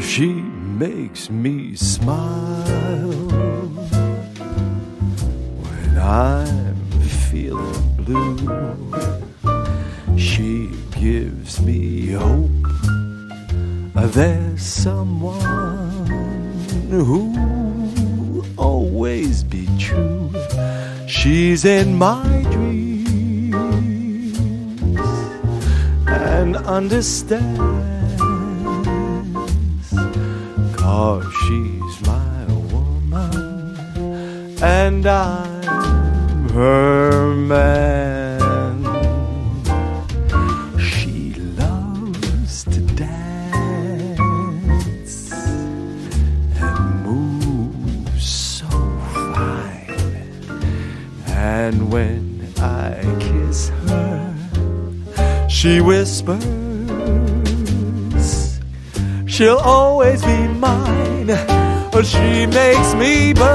She makes me smile when I'm feeling blue. She gives me hope. There's someone who always be true. She's in my dreams and understands. Cause she's my woman and I'm her man. She loves to dance and moves so fine. And when I kiss her, she whispers, She'll always be mine. But she makes me burn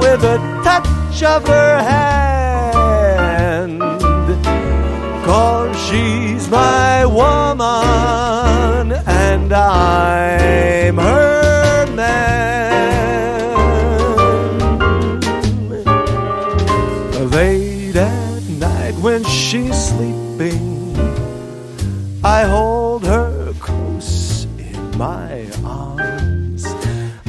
with a touch of her hand. Cause she's my woman and I'm her man. Late at night when she's sleeping, I hold my arms.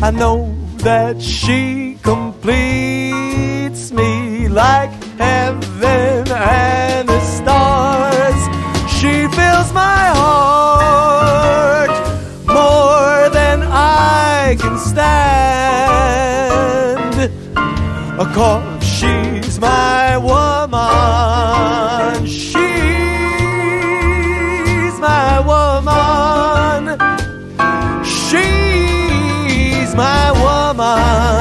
I know that she completes me like heaven and the stars. She fills my heart more than I can stand. Cause she's my woman. ama.